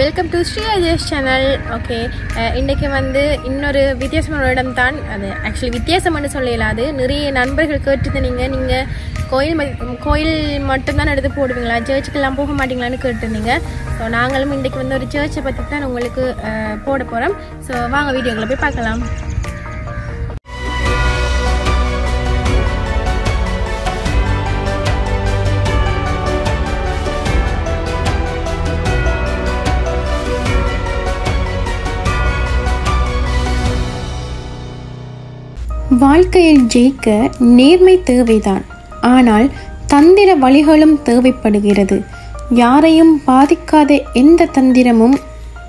Welcome to Sri Ajesh channel okay இன்றைக்கி வந்து இன்னொரு வித்தியாசமான இடம் தான் அது ஆக்சுவலி வித்தியாசம்னு சொல்ல இயலாது நிறைய நண்பர்கள் கேட்டுருந்தீங்க நீங்கள் கோயில் ம- கோயில் மட்டும்தான் எடுத்து போடுவீங்களா? சர்ச்சுக்கெல்லாம் போக மாட்டீங்களான்னு கேட்டிருந்தீங்க. ஸோ நாங்களும் இன்றைக்கி வந்து ஒரு சர்ச்சை பற்றி தான் உங்களுக்கு போட போகிறோம் ஸோ வாங்க வீடியோக்குள்ள போய் பார்க்கலாம். வாழ்க்கையில் ஜெயிக்க நேர்மை தேவைதான். ஆனால் தந்திர வழிகளும் தேவைப்படுகிறது. யாரையும் பாதிக்காத எந்த தந்திரமும்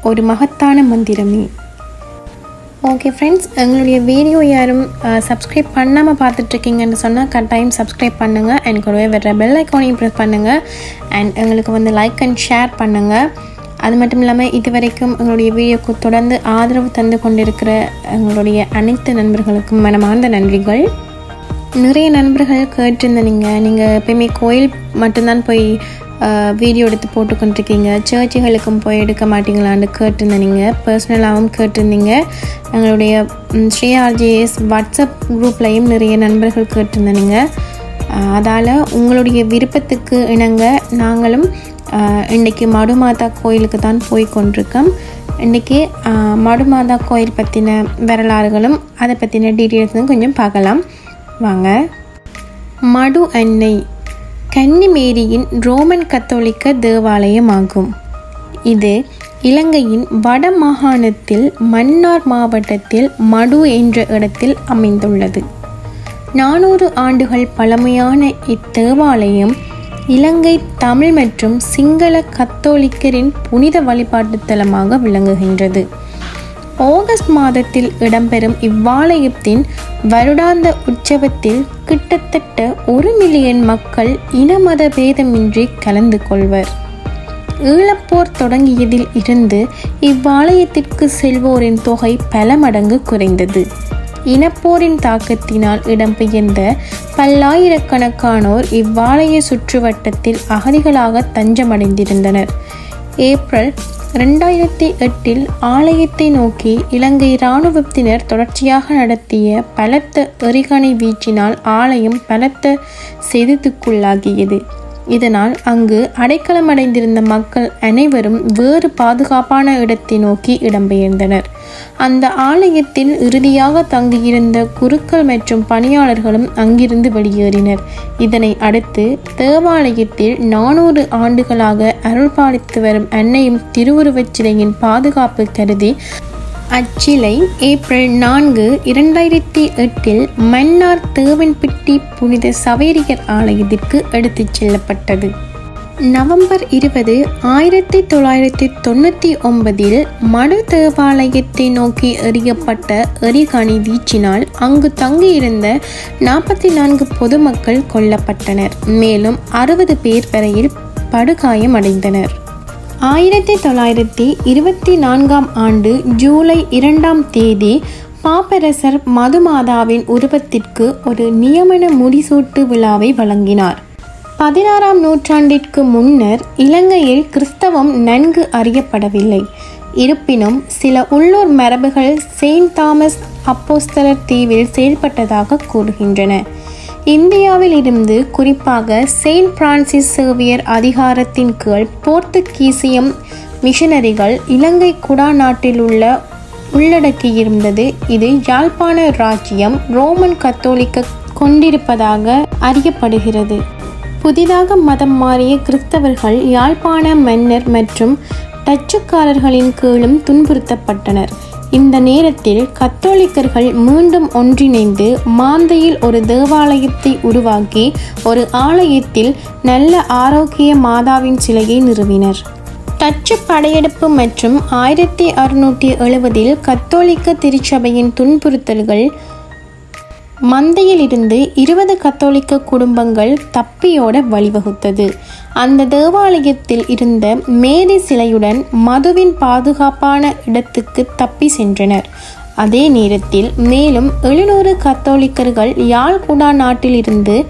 ஒரு மகத்தான மந்திரமே. ஓகே ஃப்ரெண்ட்ஸ் எங்களுடைய வீடியோ யாரும் சப்ஸ்கிரைப் பண்ணாமல் பார்த்துட்ருக்கீங்கன்னு சொன்னால் கட்டாயம் சப்ஸ்கிரைப் பண்ணுங்கள் அண்ட் கூடவே வர்ற பெல் ஐக்கானையும் ப்ரெஸ் பண்ணுங்கள் அண்ட் எங்களுக்கு வந்து லைக் அண்ட் ஷேர் பண்ணுங்கள் அது மட்டும் இல்லாமல் இது வரைக்கும் எங்களுடைய வீடியோக்கு தொடர்ந்து ஆதரவு தந்து கொண்டிருக்கிற எங்களுடைய அனைத்து நண்பர்களுக்கும் மனமார்ந்த நன்றிகள். நிறைய நண்பர்கள் கேட்டிருந்த நீங்கள் நீங்கள் எப்பயுமே கோயில் மட்டும்தான் போய் வீடியோ எடுத்து போட்டுக்கொண்டிருக்கீங்க. சர்ச்சுகளுக்கும் போய் எடுக்க மாட்டீங்களான்னு கேட்டிருந்த நீங்கள் பர்சனலாகவும் கேட்டிருந்தீங்க. எங்களுடைய ஸ்ரீஆர்ஜிஎஸ் ஸ்ரீ வாட்ஸ்அப் குரூப்லையும் நிறைய நண்பர்கள் கேட்டிருந்த நீங்கள் அதால் உங்களுடைய விருப்பத்துக்கு இணங்க நாங்களும் இன்றைக்கி இன்னைக்கு மடுமாதா கோயிலுக்கு தான் போய் கொண்டிருக்கோம். இன்றைக்கி மடுமாதா கோயில் பற்றின வரலாறுகளும் அதை பற்றின டீட்டெயில்ஸும் கொஞ்சம் பார்க்கலாம். வாங்க. மடு அன்னை கன்னிமேரியின் ரோமன் கத்தோலிக்க தேவாலயமாகும். இது இலங்கையின் வட மாகாணத்தில் மன்னார் மாவட்டத்தில் மடு என்ற இடத்தில் அமைந்துள்ளது. நானூறு ஆண்டுகள் பழமையான இத்தேவாலயம் இலங்கை தமிழ் மற்றும் சிங்கள கத்தோலிக்கரின் புனித வழிபாட்டு தலமாக விளங்குகின்றது. ஆகஸ்ட் மாதத்தில் இடம்பெறும் இவ்வாலயத்தின் வருடாந்த உற்சவத்தில் கிட்டத்தட்ட ஒரு மில்லியன் மக்கள் இனமத பேதமின்றி கலந்து கொள்வர். ஈழப்போர் தொடங்கியதில் இருந்து இவ்வாலயத்திற்கு செல்வோரின் தொகை பல மடங்கு குறைந்தது. இனப்போரின் தாக்கத்தினால் இடம்பெயர்ந்த பல்லாயிரக்கணக்கானோர் இவ்வாலய சுற்றுவட்டத்தில் அகதிகளாக தஞ்சமடைந்திருந்தனர். ஏப்ரல் ரெண்டாயிரத்தி எட்டில் ஆலயத்தை நோக்கி இலங்கை இராணுவத்தினர் தொடர்ச்சியாக நடத்திய பலத்த எறிகணை வீச்சினால் ஆலயம் பலத்த சேதத்துக்குள்ளாகியது இதனால் அங்கு அடைக்கலமடைந்திருந்த மக்கள் அனைவரும் வேறு பாதுகாப்பான இடத்தை நோக்கி இடம்பெயர்ந்தனர் அந்த ஆலயத்தில் இறுதியாக தங்கியிருந்த குருக்கள் மற்றும் பணியாளர்களும் அங்கிருந்து வெளியேறினர். இதனை அடுத்து தேவாலயத்தில் நானூறு ஆண்டுகளாக அருள்பாலித்து வரும் அன்னையும் திருவுருவச் சிலையின் பாதுகாப்பு கருதி அச்சிலை ஏப்ரல் நான்கு இரண்டாயிரத்தி எட்டில் மன்னார் தேவன்பிட்டி புனித சவேரியர் ஆலயத்திற்கு எடுத்துச் செல்லப்பட்டது. நவம்பர் இருபது ஆயிரத்தி தொள்ளாயிரத்தி தொண்ணூற்றி ஒன்பதில் மடு தேவாலயத்தை நோக்கி எறியப்பட்ட எரிகணி வீச்சினால் அங்கு தங்கியிருந்த நாற்பத்தி நான்கு பொதுமக்கள் கொல்லப்பட்டனர். மேலும் அறுபது பேர் வரையில் படுகாயமடைந்தனர். ஆயிரத்தி தொள்ளாயிரத்தி இருபத்தி நான்காம் ஆண்டு ஜூலை இரண்டாம் தேதி பாப்பரசர் மதுமாதாவின் உருவத்திற்கு ஒரு நியமன முடிசூட்டு விழாவை வழங்கினார். பதினாறாம் நூற்றாண்டிற்கு முன்னர் இலங்கையில் கிறிஸ்தவம் நன்கு அறியப்படவில்லை. இருப்பினும் சில உள்ளூர் மரபுகள் செயின்ட் தாமஸ் அப்போஸ்தலர் தீவில் செயல்பட்டதாக கூறுகின்றன. இந்தியாவில் இருந்து குறிப்பாக செயின்ட் பிரான்சிஸ் சேவியர் அதிகாரத்தின் கீழ் போர்த்துகீசியம் மிஷனரிகள் இலங்கை குடா நாட்டில் உள்ள உள்ளடக்கியிருந்தது. இது யாழ்ப்பாண ராஜ்யம் ரோமன் கத்தோலிக்க கொண்டிருப்பதாக அறியப்படுகிறது. புதிதாக மதம் மாறிய கிறிஸ்தவர்கள் யாழ்ப்பாண மன்னர் மற்றும் டச்சுக்காரர்களின் கீழும் துன்புறுத்தப்பட்டனர். இந்த நேரத்தில் கத்தோலிக்கர்கள் மீண்டும் ஒன்றிணைந்து மாந்தையில் ஒரு தேவாலயத்தை உருவாக்கி ஒரு ஆலயத்தில் நல்ல ஆரோக்கிய மாதாவின் சிலையை நிறுவினர். டச்சு படையெடுப்பு மற்றும் ஆயிரத்தி அறுநூற்றி எழுபதில் கத்தோலிக்க திருச்சபையின் துன்புறுத்தல்கள் மந்தையிலிருந்து இருபது கத்தோலிக்க குடும்பங்கள் தப்பியோட வழிவகுத்தது. அந்த தேவாலயத்தில் இருந்த மேரி சிலையுடன் மதுவின் பாதுகாப்பான இடத்துக்கு தப்பி சென்றனர். அதே நேரத்தில் மேலும் எழுநூறு கத்தோலிக்கர்கள் யாழ்குடா நாட்டிலிருந்து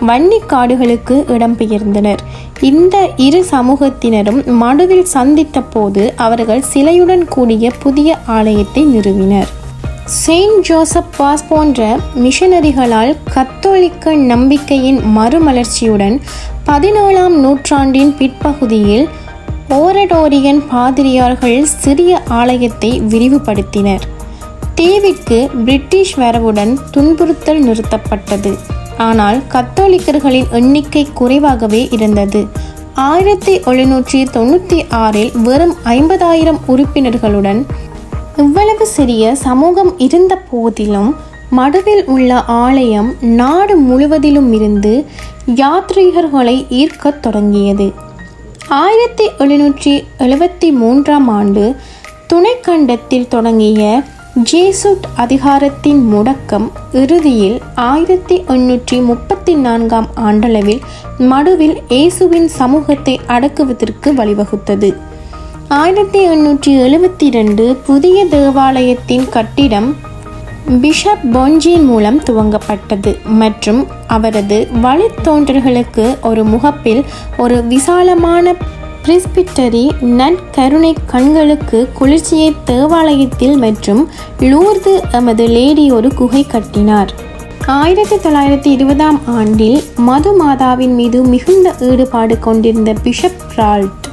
வன்னிக்காடுகளுக்கு இடம்பெயர்ந்தனர் இந்த இரு சமூகத்தினரும் மடுவில் சந்தித்த போது அவர்கள் சிலையுடன் கூடிய புதிய ஆலயத்தை நிறுவினர். செயின்ட் ஜோசப் பாஸ் போன்ற மிஷனரிகளால் கத்தோலிக்க நம்பிக்கையின் மறுமலர்ச்சியுடன் பதினேழாம் நூற்றாண்டின் பிற்பகுதியில் ஓரடோரியன் பாதிரியார்கள் சிறிய ஆலயத்தை விரிவுபடுத்தினர். தீவிற்கு பிரிட்டிஷ் வரவுடன் துன்புறுத்தல் நிறுத்தப்பட்டது. ஆனால் கத்தோலிக்கர்களின் எண்ணிக்கை குறைவாகவே இருந்தது. ஆயிரத்தி எழுநூற்றி தொண்ணூற்றி ஆறில் வெறும் ஐம்பதாயிரம் உறுப்பினர்களுடன் இவ்வளவு சிறிய சமூகம் இருந்த போதிலும் மடுவில் உள்ள ஆலயம் நாடு முழுவதிலும் இருந்து யாத்ரீகர்களை ஈர்க்கத் தொடங்கியது. ஆயிரத்தி எழுநூற்றி எழுபத்தி மூன்றாம் ஆண்டு துணைக்கண்டத்தில் தொடங்கிய ஜேசுட் அதிகாரத்தின் முடக்கம் இறுதியில் ஆயிரத்தி எண்ணூற்றி முப்பத்தி நான்காம் ஆண்டளவில் மடுவில் இயேசுவின் சமூகத்தை அடக்குவதற்கு வழிவகுத்தது. ஆயிரத்தி எண்ணூற்றி எழுபத்தி ரெண்டு புதிய தேவாலயத்தின் கட்டிடம் பிஷப் பொன்ஜின் மூலம் துவங்கப்பட்டது மற்றும் அவரது வழித்தோன்றல்களுக்கு ஒரு முகப்பில் ஒரு விசாலமான பிரிஸ்பிட்டரி நற்கருணை கண்களுக்கு குளிர்ச்சியை தேவாலயத்தில் மற்றும் லூர்து எமது லேடி ஒரு குகை கட்டினார். ஆயிரத்தி தொள்ளாயிரத்தி இருபதாம் ஆண்டில் மது மாதாவின் மீது மிகுந்த ஈடுபாடு கொண்டிருந்த பிஷப் ரால்ட்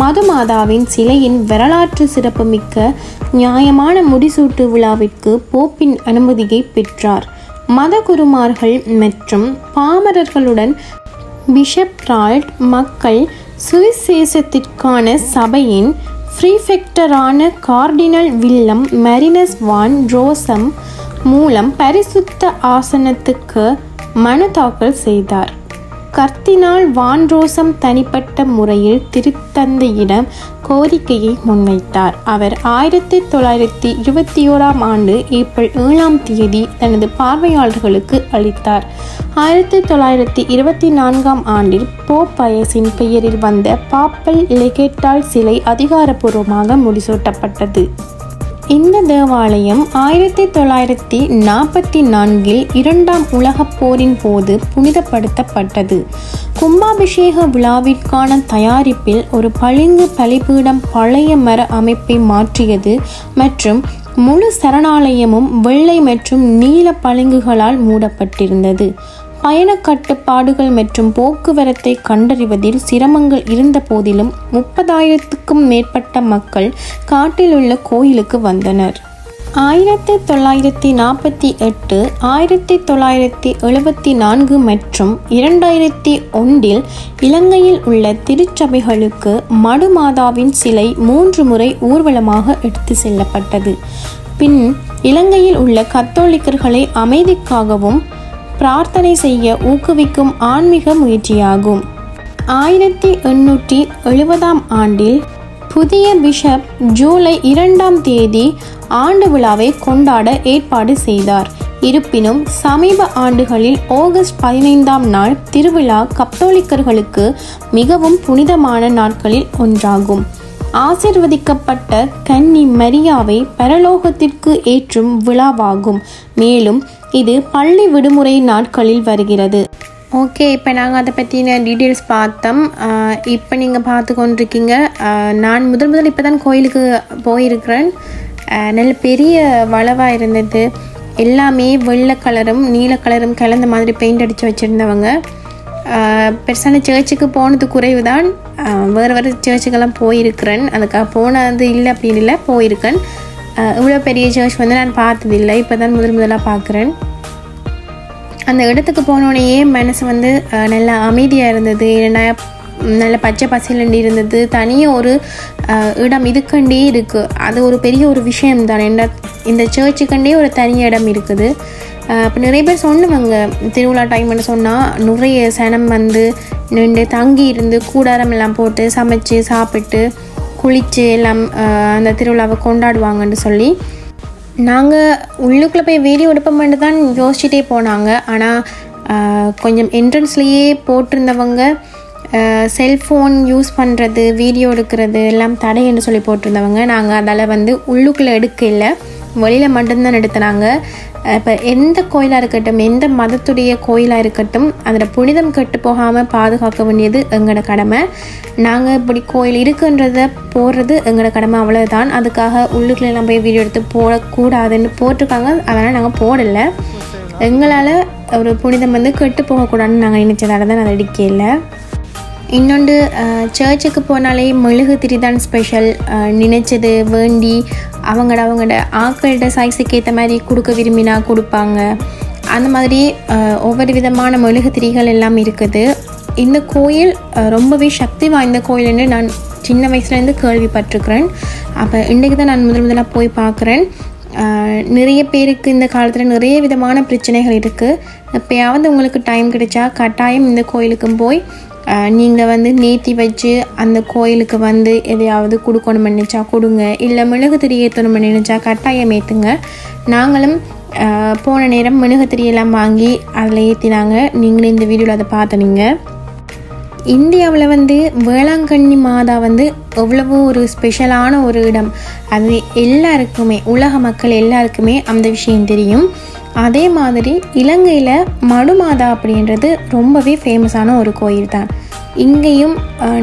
மதுமாதாவின் சிலையின் வரலாற்று சிறப்புமிக்க நியாயமான முடிசூட்டு விழாவிற்கு போப்பின் அனுமதியை பெற்றார். மதகுருமார்கள் மற்றும் பாமரர்களுடன் பிஷப் ரால்ட் மக்கள் சுவிசேஷத்திற்கான சபையின் ஃப்ரீஃபெக்டரான கார்டினல் வில்லம் மெரினஸ் வான் ரோசம் மூலம் பரிசுத்த ஆசனத்துக்கு மனு தாக்கல் செய்தார். கர்த்தினால் வான்ரோசம் தனிப்பட்ட முறையில் திருத்தந்தையிடம் கோரிக்கையை முன்வைத்தார். அவர் ஆயிரத்தி தொள்ளாயிரத்தி இருபத்தி ஓராம் ஆண்டு ஏப்ரல் ஏழாம் தேதி தனது பார்வையாளர்களுக்கு அளித்தார். ஆயிரத்தி தொள்ளாயிரத்தி இருபத்தி நான்காம் ஆண்டில் போப்பயஸின் பெயரில் வந்த பாப்பல் லெகேட்டால் சிலை அதிகாரப்பூர்வமாக முடிசூட்டப்பட்டது. இந்த தேவாலயம் ஆயிரத்தி தொள்ளாயிரத்தி நாற்பத்தி நான்கில் இரண்டாம் உலகப் போரின் போது புனிதப்படுத்தப்பட்டது. கும்பாபிஷேக விழாவிற்கான தயாரிப்பில் ஒரு பளிங்கு பலிபீடம் பழைய மர அமைப்பை மாற்றியது மற்றும் முழு சரணாலயமும் வெள்ளை மற்றும் நீல பளிங்குகளால் மூடப்பட்டிருந்தது. பயண கட்டுப்பாடுகள் மற்றும் போக்குவரத்தை கண்டறிவதில் சிரமங்கள் இருந்த போதிலும் முப்பதாயிரத்துக்கும் மேற்பட்ட மக்கள் காட்டில் உள்ள கோயிலுக்கு வந்தனர். ஆயிரத்தி தொள்ளாயிரத்தி நாற்பத்தி எட்டு ஆயிரத்தி தொள்ளாயிரத்தி எழுபத்தி நான்கு மற்றும் இரண்டாயிரத்தி ஒன்றில் இலங்கையில் உள்ள திருச்சபைகளுக்கு மடுமாதாவின் சிலை மூன்று முறை ஊர்வலமாக எடுத்து செல்லப்பட்டது. பின் இலங்கையில் உள்ள கத்தோலிக்கர்களை அமைதிக்காகவும் பிரார்த்தனை செய்ய ஊக்குவிக்கும் ஆன்மீக முயற்சியாகும். ஆயிரத்தி எண்ணூற்றி எழுபதாம் ஆண்டில் புதிய பிஷப் ஜூலை இரண்டாம் தேதி ஆண்டு விழாவை கொண்டாட ஏற்பாடு செய்தார். இருப்பினும் சமீப ஆண்டுகளில் ஆகஸ்ட் பதினைந்தாம் நாள் திருவிழா கத்தோலிக்கர்களுக்கு மிகவும் புனிதமான நாட்களில் ஒன்றாகும். ஆசிர்வதிக்கப்பட்ட கன்னி மரியாவை பரலோகத்திற்கு ஏற்றும் விழாவாகும். மேலும் இது பள்ளி விடுமுறை நாட்களில் வருகிறது. ஓகே இப்போ நாங்கள் அதை பற்றின டீட்டெயில்ஸ் பார்த்தோம். இப்போ நீங்கள் பார்த்து கொண்டிருக்கீங்க. நான் முதல் முதல் இப்போ தான் கோயிலுக்கு போயிருக்கிறேன். நல்ல பெரிய வளவாக இருந்தது. எல்லாமே வெள்ளை கலரும் நீல கலரும் கலந்த மாதிரி பெயிண்ட் அடித்து வச்சுருந்தவங்க. பெருசான சர்ச்சுக்கு போனது குறைவு தான் வேறு வேறு சேர்ச்சுக்கெல்லாம் போயிருக்கிறேன். அதுக்காக போனது இல்லை அப்படின்னு இல்லை போயிருக்கேன். இவ்வளோ பெரிய சர்ச் வந்து நான் பார்த்ததில்லை. இப்போ தான் முதல் முதலாக பார்க்குறேன். அந்த இடத்துக்கு போனோடனேயே மனசு வந்து நல்லா அமைதியாக இருந்தது. ஏன்னா நல்ல பச்சை பசைலண்டி இருந்தது. தனியாக ஒரு இடம் இதுக்கண்டே இருக்குது அது ஒரு பெரிய ஒரு விஷயம் தான் என்ன இந்த சர்ச்சுக்கண்டே ஒரு தனி இடம் இருக்குது. அப்போ நிறைய பேர் சொன்னவங்க திருவிழா டைம்னு சொன்னால் நிறைய சனம் வந்து நின்று தங்கி இருந்து கூடாரம் எல்லாம் போட்டு சமைச்சு சாப்பிட்டு குளித்து எல்லாம் அந்த திருவிழாவை கொண்டாடுவாங்கன்னு சொல்லி நாங்கள் உள்ளுக்குள்ளே போய் வீடியோ எடுப்போம்னு தான் யோசிச்சுட்டே போனாங்க. ஆனால் கொஞ்சம் என்ட்ரன்ஸ்லேயே போட்டிருந்தவங்க செல்ஃபோன் யூஸ் பண்ணுறது வீடியோ எடுக்கிறது எல்லாம் தடை என்று சொல்லி போட்டிருந்தவங்க. நாங்கள் அதால் வந்து உள்ளுக்குள்ளே எடுக்கல. வெளியில் மட்டும்தான் எடுத்தினாங்க. இப்போ எந்த கோயிலாக இருக்கட்டும் எந்த மதத்துடைய கோயிலாக இருக்கட்டும் அதில் புனிதம் கெட்டு போகாமல் பாதுகாக்க வேண்டியது எங்களோட கடமை. நாங்கள் இப்படி கோயில் இருக்குன்றத போடுறது எங்களோட கடமை அவ்வளோதான் அதுக்காக உள்ளுக்குள்ள எல்லாம் போய் வீடியோ எடுத்து போடக்கூடாதுன்னு போட்டிருக்காங்க. அதனால் நாங்கள் போடலை. எங்களால் ஒரு புனிதம் வந்து கெட்டு போகக்கூடாதுன்னு நாங்கள் நினச்சதால தான் நான் அடிக்கல இன்னொன்று சர்ச்சுக்கு போனாலே மெழுகு திரிதான் ஸ்பெஷல் நினைச்சது வேண்டி அவங்களோட அவங்களோட ஆக்கள்கிட்ட சைஸுக்கு ஏற்ற மாதிரி கொடுக்க விரும்பினா கொடுப்பாங்க. அந்த மாதிரி ஒவ்வொரு விதமான மெழுகு திரிகள் எல்லாம் இருக்குது. இந்த கோயில் ரொம்பவே சக்தி வாய்ந்த கோயில்னு நான் சின்ன வயசுலேருந்து கேள்விப்பட்டிருக்கிறேன். அப்போ இன்றைக்கு தான் நான் முதல் முதலாக போய் பார்க்குறேன். நிறைய பேருக்கு இந்த காலத்தில் நிறைய விதமான பிரச்சனைகள் இருக்குது எப்போயாவது உங்களுக்கு டைம் கிடைச்சா கட்டாயம் இந்த கோயிலுக்கும் போய் நீங்கள் வந்து நேத்தி வச்சு அந்த கோயிலுக்கு வந்து எதையாவது கொடுக்கணும்னு நினச்சா கொடுங்க. இல்லை மிளகு ஏற்றணும்னு நினச்சா நினைச்சா கட்டாயம் ஏற்றுங்க நாங்களும் போன நேரம் மிளகு திரியெல்லாம் வாங்கி அதில் ஏற்றினாங்க நீங்களும் இந்த வீடியோவில் அதை பார்த்தனீங்க. இந்தியாவில் வந்து வேளாங்கண்ணி மாதா வந்து எவ்வளவோ ஒரு ஸ்பெஷலான ஒரு இடம். அது எல்லாருக்குமே உலக மக்கள் எல்லாருக்குமே அந்த விஷயம் தெரியும். அதே மாதிரி இலங்கையில் மடுமாதா அப்படின்றது ரொம்பவே ஃபேமஸான ஒரு கோயில் தான். இங்கேயும்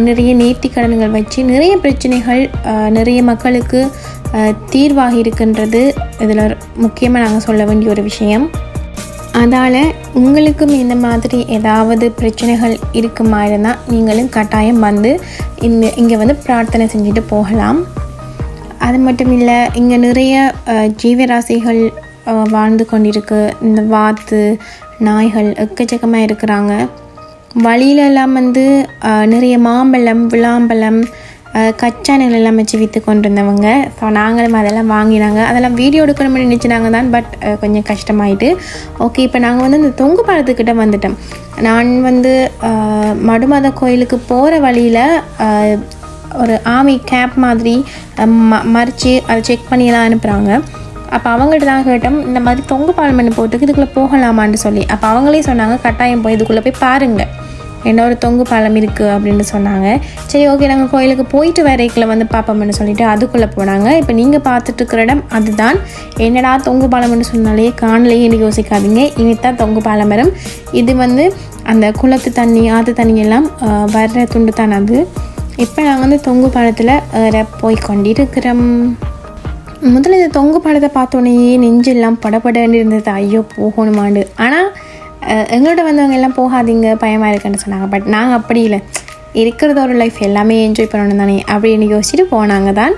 நிறைய நேர்த்திக்கடன்கள் வச்சு நிறைய பிரச்சனைகள் நிறைய மக்களுக்கு தீர்வாகி இருக்கின்றது. இதில் முக்கியமாக நாங்கள் சொல்ல வேண்டிய ஒரு விஷயம். அதால் உங்களுக்கும் இந்த மாதிரி ஏதாவது பிரச்சனைகள் இருக்குமா இருந்தால் நீங்களும் கட்டாயம் வந்து இந்த இங்கே வந்து பிரார்த்தனை செஞ்சுட்டு போகலாம். அது மட்டும் இல்லை இங்கே நிறைய அஹ், ஜீவராசிகள் அஹ், வாழ்ந்து கொண்டிருக்கு. இந்த வாத்து நாய்கள் எக்கச்சக்கமாக இருக்கிறாங்க. வழியிலெல்லாம் வந்து அஹ், நிறைய மாம்பழம் விளாம்பழம் அஹ், கச்சா எல்லாம் வச்சு விற்று கொண்டு இருந்தவங்க ஸோ நாங்களும் அதெல்லாம் வாங்கினாங்க. அதெல்லாம் வீடியோ எடுக்கணும்னு நினச்சினாங்க தான் பட் கொஞ்சம் கஷ்டமாயிட்டு. ஓகே இப்போ நாங்கள் வந்து இந்த தொங்கு பாலத்துக்கிட்ட வந்துட்டோம். நான் வந்து மடுமத கோயிலுக்கு போகிற வழியில் ஒரு ஆமி கேப் மாதிரி ம மறித்து அதை செக் பண்ணியெல்லாம் அனுப்புகிறாங்க அப்போ அவங்கள்ட்ட தான் கேட்டோம் இந்த மாதிரி தொங்கு பாலம் பண்ணி போட்டுக்கு இதுக்குள்ளே போகலாமான்னு சொல்லி. அப்போ அவங்களே சொன்னாங்க கட்டாயம் போய் இதுக்குள்ளே போய் பாருங்கள் என்ன ஒரு தொங்கு பாலம் இருக்குது அப்படின்னு சொன்னாங்க. சரி ஓகே நாங்கள் கோயிலுக்கு போயிட்டு வரைக்கில் வந்து பார்ப்போம்னு சொல்லிட்டு அதுக்குள்ளே போனாங்க. இப்போ நீங்கள் பார்த்துட்டு இருக்கிற இடம் அதுதான். என்னடா தொங்கு பாலம்னு சொன்னாலே காணலையே யோசிக்காதீங்க. இனித்தான் தொங்கு பாலம் வரும். இது வந்து அந்த குளத்து தண்ணி ஆற்று தண்ணி எல்லாம் வர்ற துண்டு தான் அது. இப்போ நாங்கள் வந்து தொங்கு பாலத்தில் வேற போய் கொண்டிருக்கிறோம். முதல்ல இந்த தொங்கு பாலத்தை பார்த்தோன்னே நெஞ்செல்லாம் படபடன்னு இருந்தது. ஐயோ போகணுமாண்டு. ஆனால் எங்களோட வந்தவங்க எல்லாம் போகாதீங்க பயமாக இருக்குன்னு சொன்னாங்க. பட் நாங்கள் அப்படி இல்லை. இருக்கிறத ஒரு லைஃப் எல்லாமே என்ஜாய் பண்ணணும் தானே அப்படின்னு யோசிச்சுட்டு போனாங்க தான்.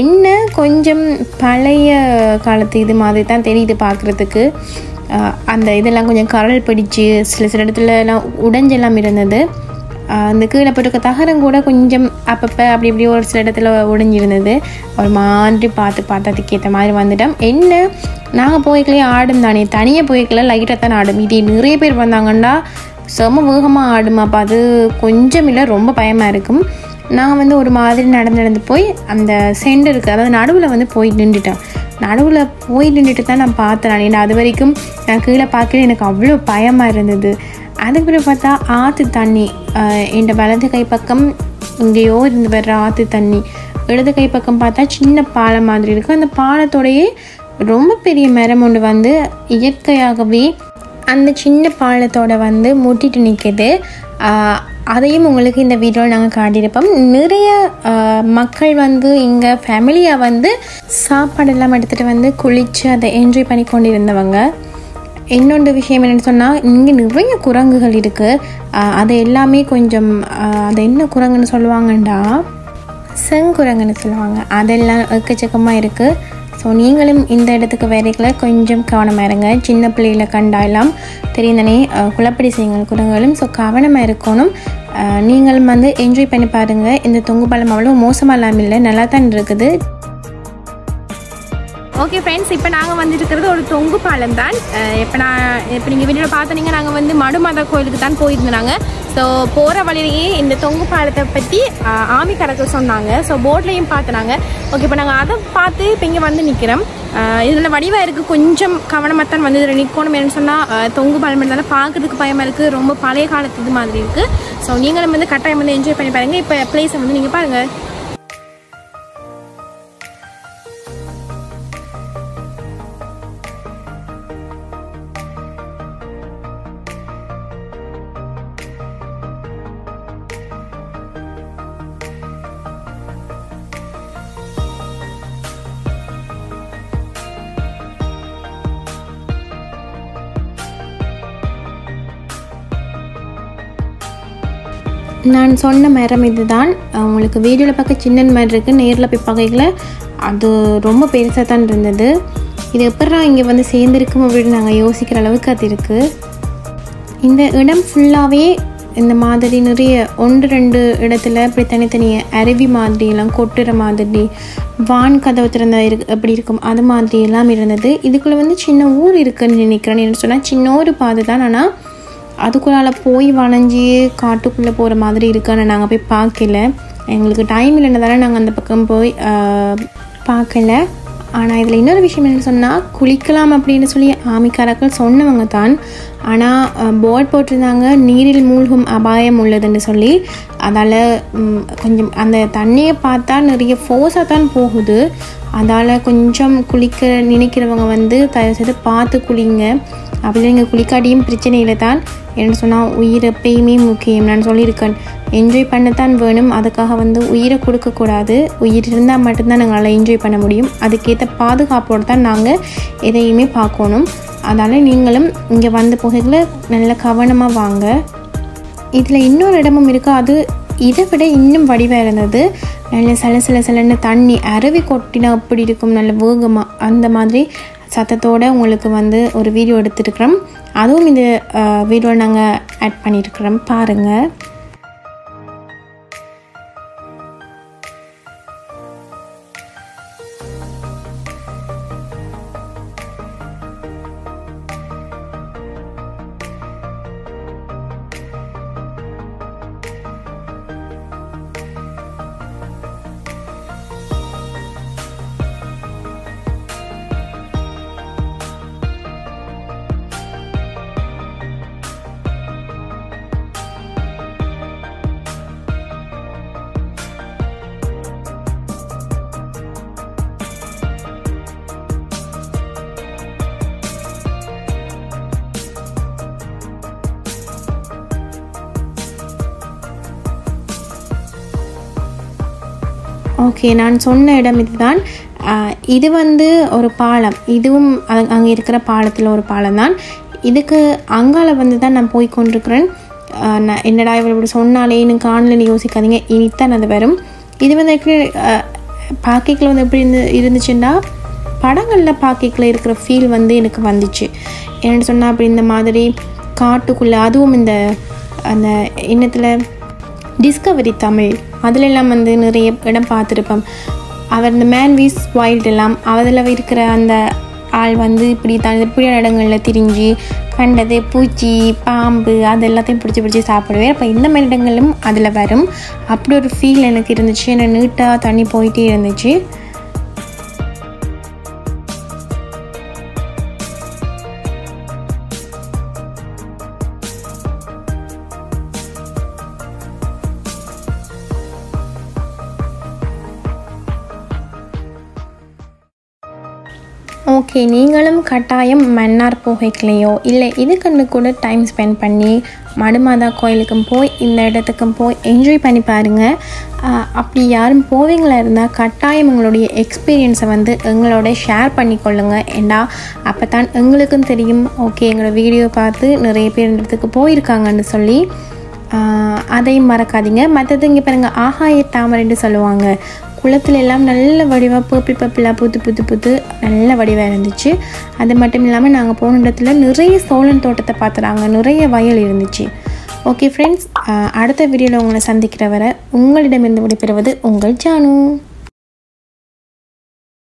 என்ன கொஞ்சம் பழைய காலத்து இது மாதிரி தான் தெரியுது பார்க்குறதுக்கு. அந்த இதெல்லாம் கொஞ்சம் கரல் பிடிச்சு சில சில இடத்துல எல்லாம் உடஞ்செல்லாம் இருந்தது. அந்த கீழே போட்டிருக்க தகரம் கூட கொஞ்சம் அப்பப்போ அப்படி இப்படி ஒரு சில இடத்துல உடைஞ்சிருந்தது ஒரு மாதிரி பார்த்து பார்த்து அதுக்கேற்ற மாதிரி வந்துட்டோம். என்ன? நாங்கள் போய்க்கலையே ஆடும் தானே. தனியாக போய்க்கல லைட்டாக தான் ஆடும். இது நிறைய பேர் வந்தாங்கன்னா செம வேகமாக ஆடும் அப்போ அது கொஞ்சம் இல்லை ரொம்ப பயமாக இருக்கும். நாங்கள் வந்து ஒரு மாதிரி நடந்து நடந்து போய் அந்த சென்டருக்கு அதாவது நடுவில் வந்து போய் நின்றுட்டோம் நடுவில் போய் நின்றுட்டு தான் நான் பார்த்தேன் நான். அது வரைக்கும் நான் கீழே பார்க்கல எனக்கு அவ்வளோ பயமாக இருந்தது. அதுக்கப்புறம் பார்த்தா ஆற்று தண்ணி என் வலது கை பக்கம் எங்கேயோ இருந்து வர்ற ஆற்று தண்ணி இடது கை பக்கம் பார்த்தா சின்ன பாலம் மாதிரி இருக்குது அந்த பாலத்தோடையே ரொம்ப பெரிய மரம் ஒன்று வந்து இயற்கையாகவே அந்த சின்ன பாலத்தோட வந்து முட்டிட்டு நிற்குது அதையும் உங்களுக்கு இந்த வீடியோவில் நாங்கள் காட்டியிருப்போம். நிறைய மக்கள் வந்து இங்கே ஃபேமிலியாக வந்து சாப்பாடெல்லாம் எடுத்துகிட்டு வந்து குளித்து அதை என்ஜாய் பண்ணி கொண்டு இருந்தவங்க இன்னொன்று விஷயம் என்னென்னு சொன்னால் இங்கே நிறைய குரங்குகள் இருக்குது அது எல்லாமே கொஞ்சம் அது என்ன குரங்குன்னு சொல்லுவாங்கண்டா? செங்குரங்குன்னு சொல்லுவாங்க. அதெல்லாம் எக்கச்சக்கமாக இருக்குது ஸோ நீங்களும் இந்த இடத்துக்கு வேலைகளை கொஞ்சம் கவனமாக இருங்க. சின்ன பிள்ளைகளை கண்டாயெல்லாம் தெரியும் குழப்படி செய்யுங்க குரங்குகளும். ஸோ கவனமாக இருக்கணும். நீங்களும் வந்து என்ஜாய் பண்ணி பாருங்கள் இந்த தொங்கு பழம் அவ்வளோ மோசமாக இல்லாமல் இல்லை. நல்லா தான் இருக்குது. ஓகே ஃப்ரெண்ட்ஸ் இப்போ நாங்கள் வந்துருக்கிறது ஒரு தொங்கு பாலம் தான். இப்போ நான் இப்போ நீங்கள் வீடியோவில் பார்த்தீங்க நாங்கள் வந்து மடுமாதா கோயிலுக்கு தான் போயிருந்தாங்க ஸோ போகிற வழியிலேயே இந்த தொங்கு பாலத்தை பற்றி ஆமி கணக்கு சொன்னாங்க. ஸோ போர்ட்லேயும் பார்த்துனாங்க. ஓகே இப்போ நாங்கள் அதை பார்த்து இப்போ இங்கே வந்து நிற்கிறோம் இதில் வடிவாக இருக்குது கொஞ்சம் கவனமாக தான் வந்து இதில் நிற்கணும் என்னன்னு சொன்னால் தொங்கு பாலம் இருந்தாலும் பார்க்கறதுக்கு பயமாக இருக்குது ரொம்ப பழைய காலத்து இது மாதிரி இருக்குது ஸோ நீங்களும் வந்து கட்டாயம் வந்து என்ஜாய் பண்ணி பாருங்கள் இப்போ பிளேஸை வந்து நீங்கள் பாருங்கள் நான் சொன்ன மரம் இதுதான். உங்களுக்கு வீடியோவில் பார்க்க சின்ன மாதிரி இருக்குது நேரில் போய் பார்க்கல அது ரொம்ப பெருசாக தான் இருந்தது. இது எப்படா இங்கே வந்து சேர்ந்துருக்கும் அப்படின்னு நாங்கள் யோசிக்கிற அளவுக்கு அது இருக்குது இந்த இடம் ஃபுல்லாகவே இந்த மாதிரி நிறைய ஒன்று ரெண்டு இடத்துல இப்படி தனித்தனியாக அருவி மாதிரியெல்லாம் கொட்டுற மாதிரி வான் கதவு திறந்த இருக்கு அப்படி இருக்கும். அது மாதிரி எல்லாம் இருந்தது. இதுக்குள்ளே வந்து சின்ன ஊர் இருக்குன்னு நினைக்கிறேன். என்ன சொன்னால் சின்ன ஒரு பாதை தான். ஆனால் அதுக்குள்ளால் போய் வளைஞ்சி காட்டுக்குள்ளே போகிற மாதிரி இருக்குன்னு நாங்கள் போய் பார்க்கல. எங்களுக்கு டைம் இல்லைன்றதால நாங்கள் அந்த பக்கம் போய் பார்க்கல. ஆனால் இதில் இன்னொரு விஷயம் என்ன சொன்னால் குளிக்கலாம் அப்படின்னு சொல்லி ஆமிக்காரர்கள் சொன்னவங்க தான். ஆனால் போர்ட் போட்டிருந்தாங்க. நீரில் மூழ்கும் அபாயம் உள்ளதுன்னு சொல்லி. அதால் கொஞ்சம் அந்த தண்ணியை பார்த்தா நிறைய ஃபோர்ஸாக தான் போகுது. அதால் கொஞ்சம் குளிக்க நினைக்கிறவங்க வந்து தயவு செய்து பார்த்து குளிங்க. அப்படி நீங்கள் குளிக்காட்டியும் பிரச்சனையில் தான் என்ன சொன்னால் உயிர் எப்பயுமே முக்கியம் நான் சொல்லியிருக்கேன். என்ஜாய் பண்ணத்தான் வேணும். அதுக்காக வந்து உயிரை கொடுக்கக்கூடாது. உயிர் இருந்தால் மட்டும்தான் நாங்கள் என்ஜாய் பண்ண முடியும். அதுக்கேற்ற பாதுகாப்போடு தான் நாங்கள் எதையுமே பார்க்கணும். அதனால் நீங்களும் இங்கே வந்து போகையில் நல்ல கவனமாக வாங்க. இதில் இன்னொரு இடமும் இருக்குது அது இதை விட இன்னும் வடிவாக இருந்தது. நல்ல சில சில சிலன்னு தண்ணி அருவி கொட்டினா அப்படி இருக்கும்? நல்ல வேகமாக அந்த மாதிரி சத்தத்தோடு உங்களுக்கு வந்து ஒரு வீடியோ எடுத்துருக்குறோம். அதுவும் இந்த வீடியோ நாங்கள் ஆட் பண்ணியிருக்கிறோம் பாருங்கள் ஓகே நான் சொன்ன இடம் இதுதான். இது வந்து ஒரு பாலம். இதுவும் அங்கே இருக்கிற பாலத்தில் ஒரு பாலம் தான் இதுக்கு அங்கால வந்து தான் நான் போய் கொண்டிருக்கிறேன். நான் என்னடா இவர் இப்படி சொன்னாலே இன்னும் காணலன்னு யோசிக்காதீங்க. இனித்தான் அது வரும். இது வந்து பாக்கிக்கில் வந்து எப்படி இருந்து இருந்துச்சுன்னா படங்களில் பாக்கிக்கில் இருக்கிற ஃபீல் வந்து எனக்கு வந்துச்சு. என்னென்னு சொன்னால் அப்படி இந்த மாதிரி காட்டுக்குள்ளே அதுவும் இந்த அந்த எண்ணத்தில் டிஸ்கவரி தமிழ் அதிலெல்லாம் வந்து நிறைய இடம் பார்த்துருப்போம். அவர் இந்த மேன் வீஸ் வைல்ட் எல்லாம் அதில் இருக்கிற அந்த ஆள் வந்து இப்படி தான் இப்படியான இடங்களில் திரிஞ்சு கண்டது பூச்சி பாம்பு அது எல்லாத்தையும் பிடிச்சி பிடிச்சி சாப்பிடுவேன் அப்போ இந்த மாதிரி இடங்களும் அதில் வரும். அப்படி ஒரு ஃபீல் எனக்கு இருந்துச்சு. என்னை நீட்டாக தண்ணி போயிட்டே இருந்துச்சு. ஓகே நீங்களும் கட்டாயம் மன்னார் போகைக்கலையோ இல்லை இதுக்குன்னு கூட டைம் ஸ்பெண்ட் பண்ணி மடுமாதா கோயிலுக்கும் போய் இந்த இடத்துக்கும் போய் என்ஜாய் பண்ணி பாருங்கள் அப்படி யாரும் போவீங்களா இருந்தால் கட்டாயம் உங்களுடைய எக்ஸ்பீரியன்ஸை வந்து எங்களோட ஷேர் பண்ணிக்கொள்ளுங்க. ஏண்டா அப்போ தான் எங்களுக்கும் தெரியும். ஓகே எங்களோட வீடியோ பார்த்து நிறைய பேர் இந்த இடத்துக்கு போயிருக்காங்கன்னு சொல்லி. அதையும் மறக்காதீங்க. மற்றது இங்கே பாருங்கள் ஆகாய தாமரைன்னு சொல்லுவாங்க. குளத்துல எல்லாம் நல்ல வடிவாக பர்பிள் பர்பிளாக புத்து புத்து புத்து நல்ல வடிவாக இருந்துச்சு. அது மட்டும் இல்லாமல் நாங்கள் போன இடத்துல நிறைய சோழன் தோட்டத்தை பார்த்துறாங்க நிறைய வயல் இருந்துச்சு. ஓகே ஃப்ரெண்ட்ஸ் அடுத்த வீடியோவில் உங்களை சந்திக்கிற வரை உங்களிடமிருந்து விடைபெறுவது உங்கள் ஜானு.